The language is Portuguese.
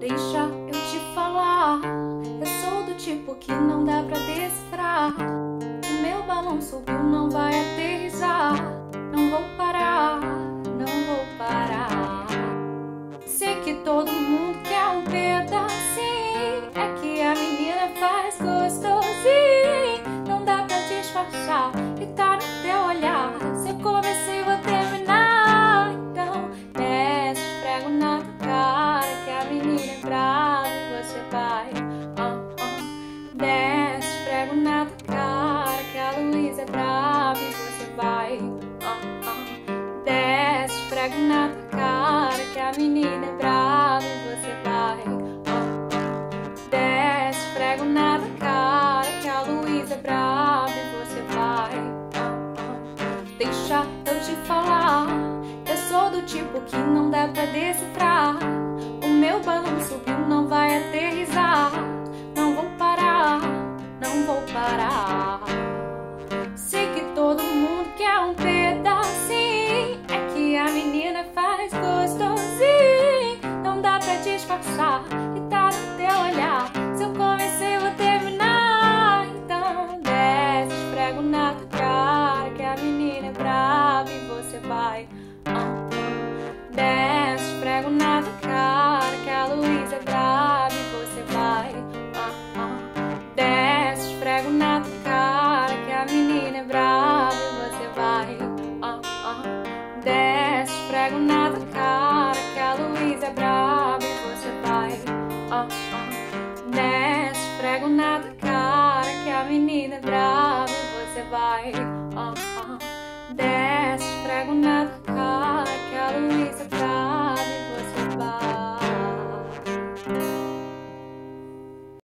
Deixa eu te falar, eu sou do tipo que não dá pra decifrar. O meu balão subiu, não vai aterrissar. Não vou parar, não vou parar. Sei que todo mundo quer um pedacinho. É que a menina faz gostosinho. Desce, esfrego na tua cara que a Luísa é brava e você vai. Desce, esfrego na tua cara que a menina é brava e você vai. Desce, esfrego na tua cara que a Luísa é brava e você vai. Deixa eu te falar, eu sou do tipo que não dá pra decifrar. O meu balão subiu, não vai aterrissar. Disfarçar e tá no teu olhar. Se eu comecei, vou terminar. Então desce, esfrego na tua cara que a menina é brava e você vai. Desce, esfrego na tua cara que a Luísa é brava e você vai. Desce, esfrego na tua cara que a menina é brava e você vai. Desce, esfrego na tua cara que a Luísa é brava. Ah, ah. Desce, esfrego na tua cara que a menina é brava e você vai. Ah, ah. Desce,